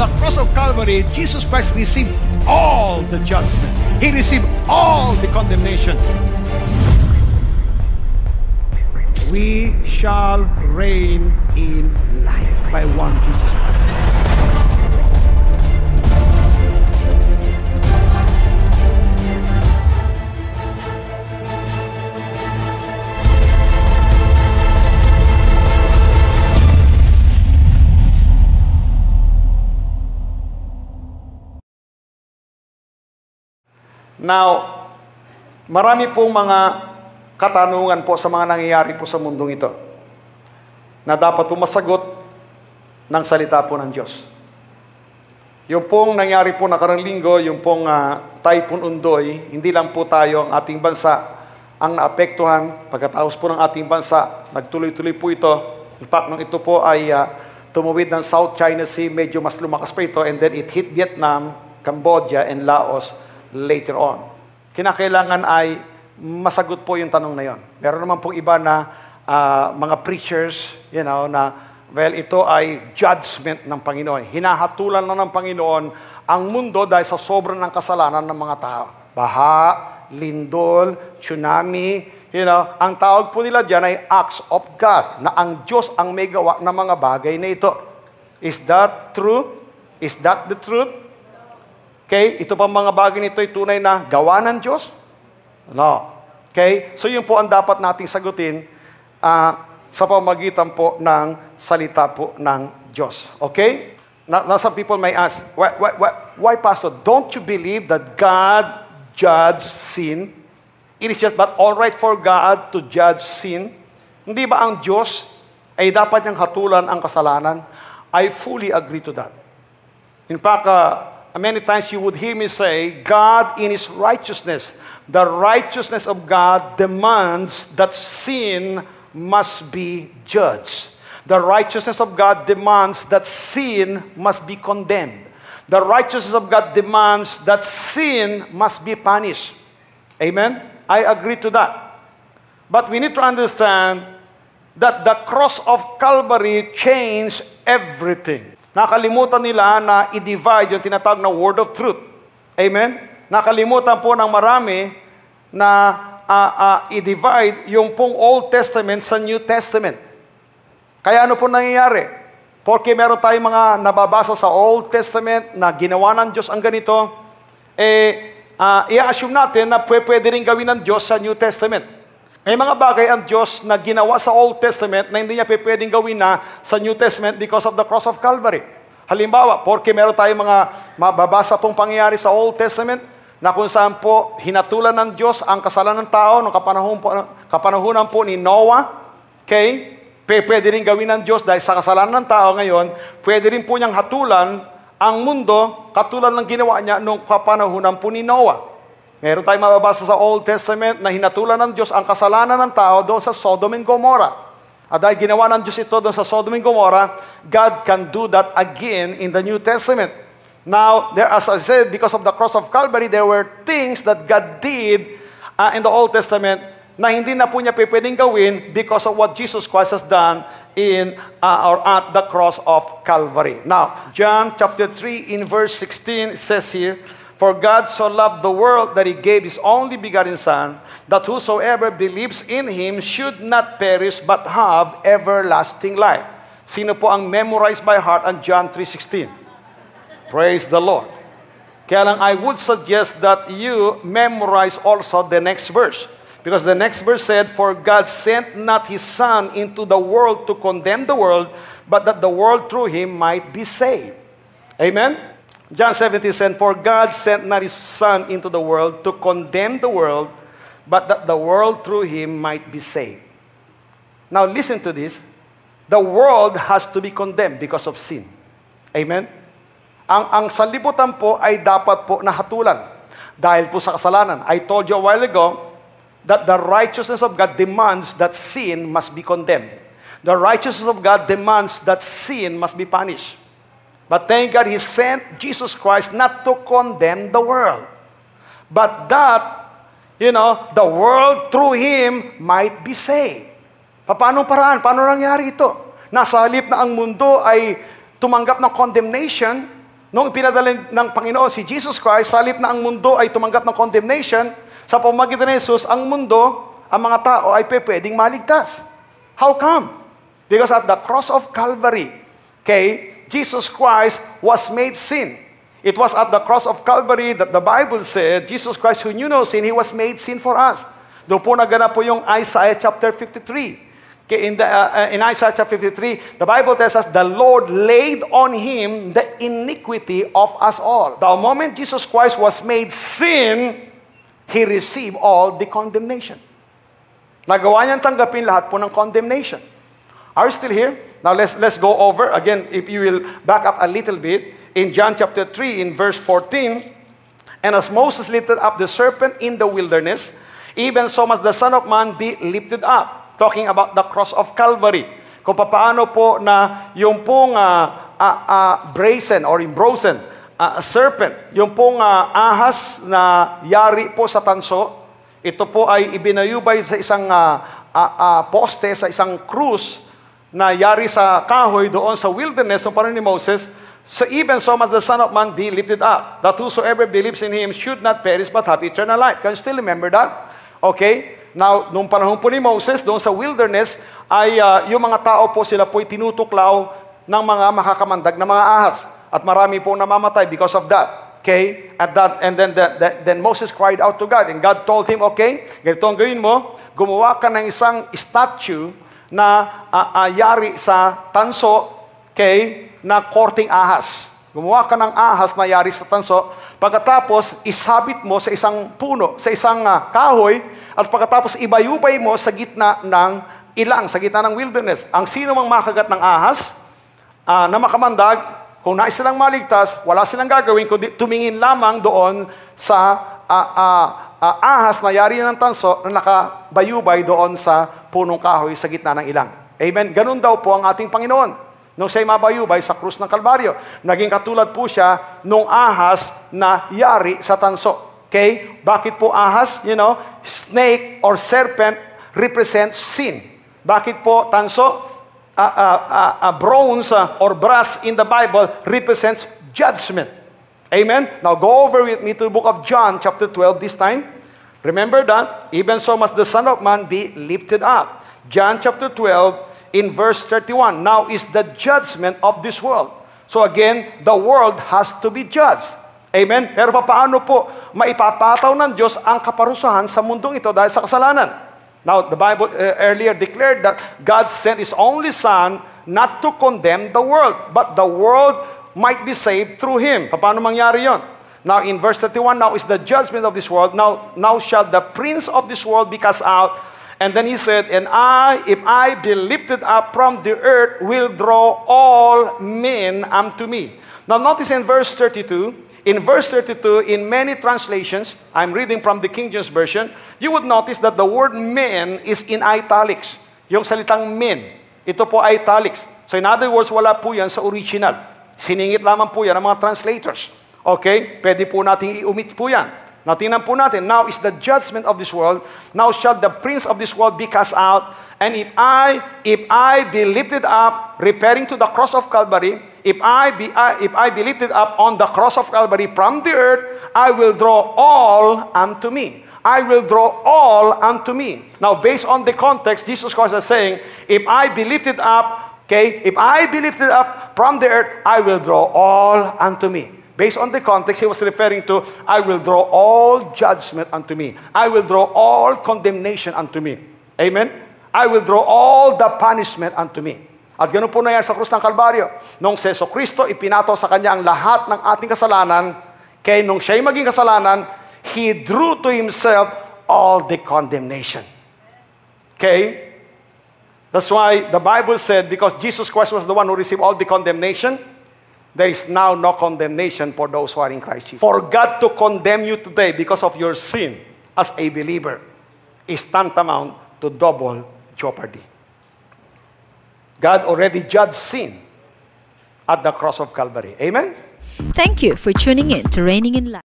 the cross of Calvary, Jesus Christ received all the judgment. He received all the condemnation. We shall reign in life by one Jesus Christ. Now, marami pong mga katanungan po sa mga nangyayari po sa mundong ito na dapat po masagot ng salita po ng Diyos. Yung pong nangyari po nakarang linggo, yung pong uh, Typhoon Undoy, hindi lang po tayo ang ating bansa ang naapektuhan. Pagkatapos po ng ating bansa, nagtuloy-tuloy po ito. In fact, nung ito po ay uh, tumuwid ng South China Sea, medyo mas lumakas pa ito, and then it hit Vietnam, Cambodia, and Laos later on. Kinakailangan ay masagot po yung tanong na yon. Meron naman pong iba na uh, mga preachers, you know, na well, ito ay judgment ng Panginoon. Hinahatulan na ng Panginoon ang mundo dahil sa sobrang ng kasalanan ng mga tao. Baha, lindol, tsunami, you know, ang tawag po nila dyan ay acts of God, na ang Diyos ang may gawa ng mga bagay na ito. Is that true? Is that the truth? Okay, ito pang mga bagay nito ay tunay na gawa ng Diyos? No. Okay? So yun po ang dapat nating sagutin uh, sa pamagitan po ng salita po ng Diyos. Okay? Now, now some people may ask, why, why, why, why, Pastor, don't you believe that God judged sin? It is just but all right for God to judge sin? Hindi ba ang Diyos ay dapat niyang hatulan ang kasalanan? I fully agree to that. In fact, uh, many times you would hear me say, God in His righteousness, the righteousness of God demands that sin must be judged. The righteousness of God demands that sin must be condemned. The righteousness of God demands that sin must be punished. Amen? I agree to that. But we need to understand that the cross of Calvary changed everything. Nakalimutan nila na i-divide yung tinatawag na word of truth. Amen? Nakalimutan po ng marami na uh, uh, i-divide yung pong Old Testament sa New Testament. Kaya ano po nangyayari? Porque meron tayong mga nababasa sa Old Testament na ginawa ng Diyos ang ganito, eh, uh, i-assume natin na pwede rin gawin ng Diyos sa New Testament. May mga bagay ang Diyos na ginawa sa Old Testament na hindi niya pwedeng gawin na sa New Testament because of the cross of Calvary. Halimbawa, porque meron tayong mga mababasa pong pangyayari sa Old Testament na kung saan po hinatulan ng Diyos ang kasalanan ng tao noong kapanahon po, kapanahunan po ni Noah. Okay? Pwede rin gawin ng Diyos dahil sa kasalanan ng tao ngayon, pwede rin po niyang hatulan ang mundo katulad ng ginawa niya noong kapanahunan po ni Noah. Meron tayong mababasa sa Old Testament na hinatulan ng Diyos ang kasalanan ng tao doon sa Sodom and Gomorrah. At dahil ginawa ng Diyos ito doon sa Sodom and Gomorrah, God can do that again in the New Testament. Now, there, as I said, because of the cross of Calvary, there were things that God did uh, in the Old Testament na hindi na po niya pwedeng gawin because of what Jesus Christ has done in uh, or at the cross of Calvary. Now, John chapter 3 in verse 16 says here, For God so loved the world that he gave his only begotten Son, that whosoever believes in him should not perish but have everlasting life. Sino po ang memorized by heart ang John 3.16? Praise the Lord. Kaya lang, I would suggest that you memorize also the next verse. Because the next verse said, For God sent not his Son into the world to condemn the world, but that the world through him might be saved. Amen? John 17 said, For God sent not his Son into the world to condemn the world, but that the world through him might be saved. Now listen to this. The world has to be condemned because of sin. Amen? Ang, ang sanlibutan po ay dapat po nahatulan dahil po sa kasalanan. I told you a while ago that the righteousness of God demands that sin must be condemned. The righteousness of God demands that sin must be punished. But thank God He sent Jesus Christ not to condemn the world, but that, you know, the world through Him might be saved. Paano paraan? Paano nangyari ito? Nasa halip na ang mundo ay tumanggap ng condemnation, Nung ipinadala ng Panginoon si Jesus Christ, sa halip na ang mundo ay tumanggap ng condemnation, sa pamagitan ni Jesus, ang mundo, ang mga tao ay pwedeng maligtas. How come? Because at the cross of Calvary, okay, Jesus Christ was made sin. It was at the cross of Calvary that the Bible said, Jesus Christ who knew no sin, He was made sin for us. Doon po naganap po yung Isaiah chapter 53. Okay, in, the, uh, uh, in Isaiah chapter 53, the Bible tells us, the Lord laid on him the iniquity of us all. The moment Jesus Christ was made sin, he received all the condemnation. Nagawa niyang tanggapin lahat po ng condemnation. Are you still here? Now let's, let's go over, again, if you will back up a little bit, in John chapter 3, in verse 14, And as Moses lifted up the serpent in the wilderness, even so must the Son of Man be lifted up. Talking about the cross of Calvary. Kung paano po na yung pong uh, uh, uh, brazen or imbrosen, uh, serpent, yung pong uh, ahas na yari po sa tanso, ito po ay ibinayubay sa isang uh, uh, uh, poste, sa isang krus, na yari sa kahoy doon sa wilderness ng panahon ni Moses, so even so must the Son of Man be lifted up, that whosoever believes in Him should not perish but have eternal life. Can you still remember that? Okay? Now, nung panahon po ni Moses, doon sa wilderness, ay uh, yung mga tao po sila po'y tinutuklaw ng mga makakamandag na mga ahas. At marami po namamatay because of that. Okay? At that, and then, the, the, then Moses cried out to God. And God told him, okay, ganito ang gawin mo, gumawa ka ng isang statue na uh, uh, yari sa tanso, okay, na korting ahas. Gumawa ka ng ahas na yari sa tanso, pagkatapos isabit mo sa isang puno, sa isang uh, kahoy, at pagkatapos ibayubay mo sa gitna ng ilang, sa gitna ng wilderness. Ang sino mang makagat ng ahas uh, na makamandag, kung nais silang maligtas, wala silang gagawin, kundi tumingin lamang doon sa uh, uh, uh, ahas na yari ng tanso na nakabayubay doon sa punong kahoy sa gitna ng ilang. Amen? Ganun daw po ang ating Panginoon nung siya'y mabayubay sa krus ng Kalbaryo. Naging katulad po siya nung ahas na yari sa tanso. Okay? Bakit po ahas? You know, snake or serpent represents sin. Bakit po tanso? Uh, bronze or brass in the Bible represents judgment. Amen? Now go over with me to the book of John chapter 12 this time. Remember that? Even so must the Son of Man be lifted up. John chapter 12 in verse 31. Now is the judgment of this world. So again, the world has to be judged. Amen? Pero paano po maipapataw ng Diyos ang kaparusahan sa mundong ito dahil sa kasalanan? Now, the Bible uh, earlier declared that God sent His only Son not to condemn the world, but the world might be saved through Him. Paano mangyari yon? Now, in verse 31, now is the judgment of this world. Now, now shall the prince of this world be cast out. And then he said, And I, if I be lifted up from the earth, will draw all men unto me. Now notice in verse 32, in verse 32, in many translations, I'm reading from the King James Version, you would notice that the word men is in italics. Yung salitang men, ito po italics. So in other words, wala po yan sa original. Siningit lamang po yan ng mga translators. Okay? Pwede po natin i-omit po yan. Now, tingnan po natin. Now is the judgment of this world. Now shall the prince of this world be cast out. And if I, if I be lifted up, repairing to the cross of Calvary, if I be, I, if I be lifted up on the cross of Calvary from the earth, I will draw all unto me. I will draw all unto me. Now, based on the context, Jesus Christ is saying, if I be lifted up, okay, if I be lifted up from the earth, I will draw all unto me. Based on the context, he was referring to, I will draw all judgment unto me. I will draw all condemnation unto me. Amen? I will draw all the punishment unto me. At ganoon po na yan sa krus ng Kalbaryo. Nung Seso Kristo, ipinato sa kanya ang lahat ng ating kasalanan, kaya nung siya'y maging kasalanan, He drew to Himself all the condemnation. Okay? That's why the Bible said, because Jesus Christ was the one who received all the condemnation, there is now no condemnation for those who are in Christ Jesus. For God to condemn you today because of your sin as a believer is tantamount to double jeopardy. God already judged sin at the cross of Calvary. Amen? Thank you for tuning in to Reigning in Life.